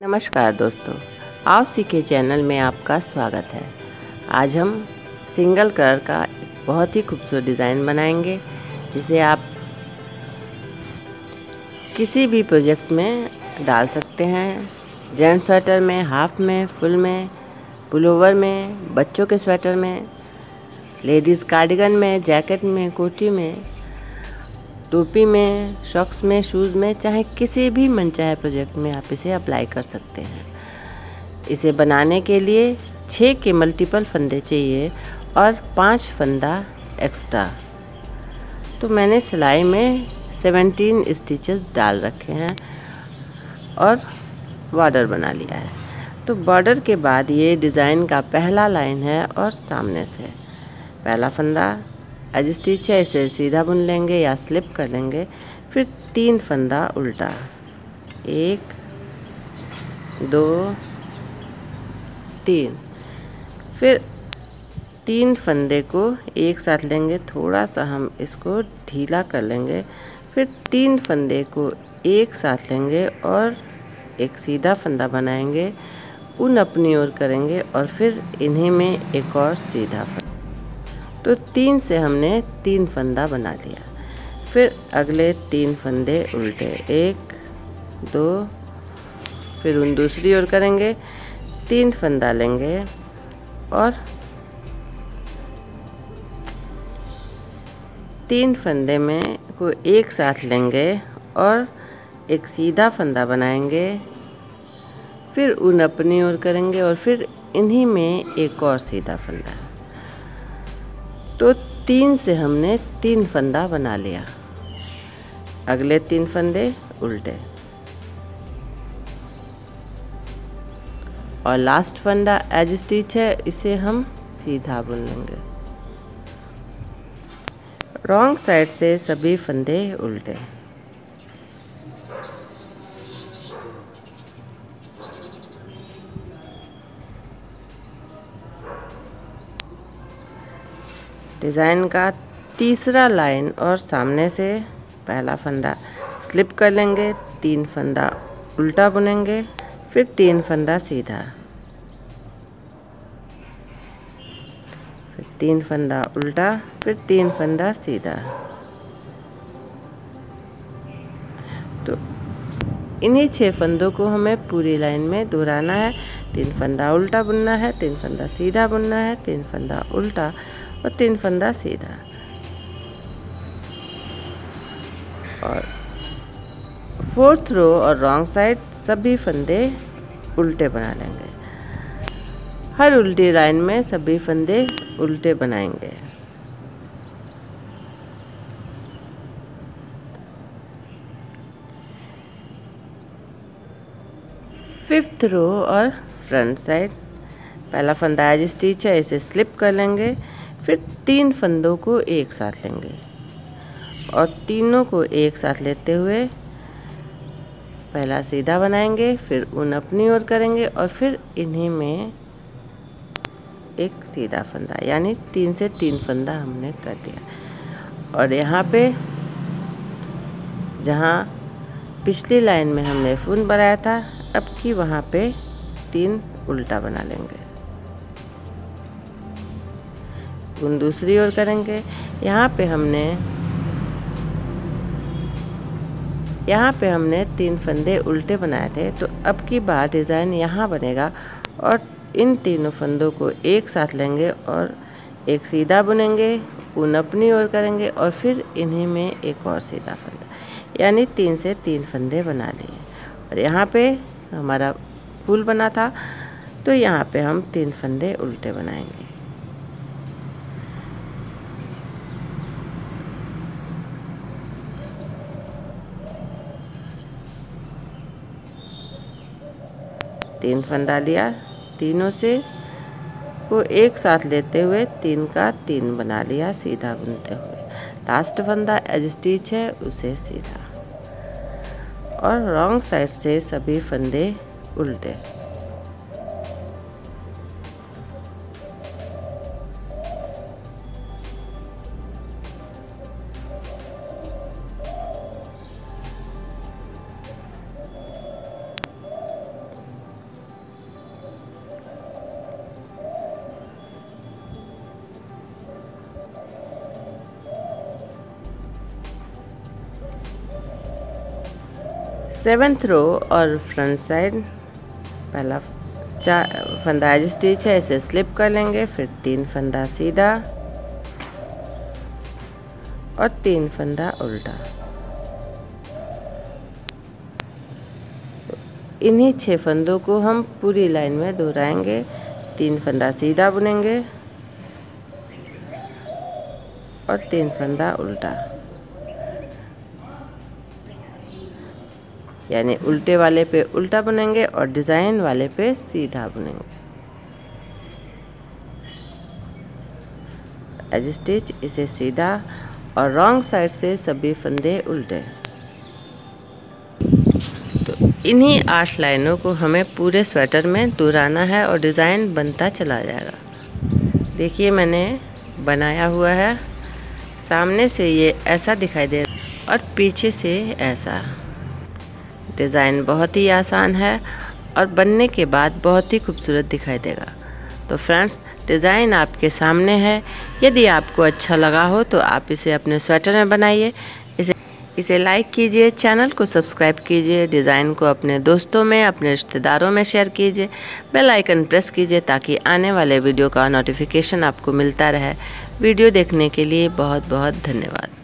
नमस्कार दोस्तों आओ सीखे चैनल में आपका स्वागत है। आज हम सिंगल कलर का बहुत ही खूबसूरत डिज़ाइन बनाएँगे, जिसे आप किसी भी प्रोजेक्ट में डाल सकते हैं। जेंट्स स्वेटर में, हाफ़ में, फुल में, पुलोवर में, बच्चों के स्वेटर में, लेडीज़ कार्डिगन में, जैकेट में कोटी में टोपी में शॉक्स में शूज़ में, चाहे किसी भी मन चाहे प्रोजेक्ट में आप इसे अप्लाई कर सकते हैं। इसे बनाने के लिए छः के मल्टीपल फंदे चाहिए और पाँच फंदा एक्स्ट्रा तो मैंने सिलाई में सेवेंटीन स्टिचेस डाल रखे हैं और बॉर्डर बना लिया है। तो बॉर्डर के बाद ये डिज़ाइन का पहला लाइन है और सामने से। पहला फंदा एज स्टिच है इसे सीधा बुन लेंगे या स्लिप कर लेंगे फिर तीन फंदा उल्टा एक दो तीन फिर तीन फंदे को एक साथ लेंगे थोड़ा सा हम इसको ढीला कर लेंगे फिर तीन फंदे को एक साथ लेंगे और एक सीधा फंदा बनाएँगे उन अपनी ओर करेंगे और फिर इन्हीं में एक और सीधा फंदा तो तीन से हमने तीन फंदा बना लिया। फिर अगले तीन फंदे उल्टे। एक, दो, फिर उन दूसरी ओर करेंगे। तीन फंदा लेंगे और तीन फंदे में को एक साथ लेंगे और एक सीधा फंदा बनाएँगे। फिर उन अपनी ओर करेंगे और फिर इन्हीं में एक और सीधा फंदा। तो तीन से हमने तीन फंदा बना लिया। अगले तीन फंदे उल्टे। और लास्ट फंदा एज स्टिच है, इसे हम सीधा बुन लेंगे। रॉन्ग साइड से सभी फंदे उल्टे। डिज़ाइन का तीसरा लाइन और सामने से पहला फंदा स्लिप कर लेंगे, तीन फंदा उल्टा बुनेंगे, फिर तीन फंदा सीधा। फिर तीन फंदा उल्टा, फिर तीन फंदा सीधा। तो इन्हीं छह फंदों को हमें पूरी लाइन में दोहराना है। तीन फंदा उल्टा बुनना है, तीन फंदा सीधा बुनना है, तीन फंदा उल्टा और तीन फंदा सीधा। और फोर्थ रो और रॉन्ग साइड सभी फंदे उल्टे बना लेंगे। हर उल्टी लाइन में सभी फंदे उल्टे बनाएँगे। फिफ्थ रो और फ्रंट साइड पहला फंदा एज स्टिच है, इसे स्लिप कर लेंगे। फिर तीन फंदों को एक साथ लेंगे और तीनों को एक साथ लेते हुए पहला सीधा बनाएँगे, फिर उन अपनी ओर करेंगे और फिर इन्हीं में एक सीधा फंदा, यानी तीन से तीन फंदा हमने कर दिया। और यहाँ पे जहाँ पिछली लाइन में हमने फून बनाया था, अब की वहाँ पे तीन उल्टा बना लेंगे। उन दूसरी ओर करेंगे। यहाँ पे हमने, यहाँ पे हमने तीन फंदे उल्टे बनाए थे। तो अब की बार डिज़ाइन यहाँ बनेगा और इन तीनों फंदों को एक साथ लेंगे और एक सीधा बुनेंगे उन अपनी ओर करेंगे और फिर इन्हीं में एक और सीधा फंदा, यानी तीन से तीन फंदे बना लिए। और यहाँ पे हमारा फूल बना था। तो यहाँ पे हम तीन फंदे उल्टे बनाएँगे। तीन फंदा लिया, तीनों से को एक साथ लेते हुए तीन का तीन बना लिया सीधा बुनते हुए। लास्ट फंदा एज स्टिच है, उसे सीधा। और रॉन्ग साइड से सभी फंदे उल्टे। सेवेंथ रो और फ्रंट साइड पहला चार फंदा एज स्टिच है, इसे स्लिप कर लेंगे, फिर तीन फंदा सीधा और तीन फंदा उल्टा। इन्हीं छः फंदों को हम पूरी लाइन में दोहराएँगे। तीन फंदा सीधा बुनेंगे और तीन फंदा उल्टा। यानी उल्टे वाले पे उल्टा बुनेंगे और डिज़ाइन वाले पे सीधा बुनेंगे। एज स्टिच, इसे सीधा और रॉन्ग साइड से सभी फंदे उल्टे। तो इन्हीं आठ लाइनों को हमें पूरे स्वेटर में दोहराना है और डिज़ाइन बनता चला जाएगा। देखिए, मैंने बनाया हुआ है। सामने से ये ऐसा दिखाई दे और पीछे से ऐसा। डिज़ाइन बहुत ही आसान है और बनने के बाद बहुत ही खूबसूरत दिखाई देगा। तो फ्रेंड्स, डिज़ाइन आपके सामने है। यदि आपको अच्छा लगा हो तो आप इसे अपने स्वेटर में बनाइए। इसे इसे लाइक कीजिए, चैनल को सब्सक्राइब कीजिए, डिज़ाइन को अपने दोस्तों में, अपने रिश्तेदारों में शेयर कीजिए। बेल आइकन प्रेस कीजिए ताकि आने वाले वीडियो का नोटिफिकेशन आपको मिलता रहे। वीडियो देखने के लिए बहुत बहुत धन्यवाद।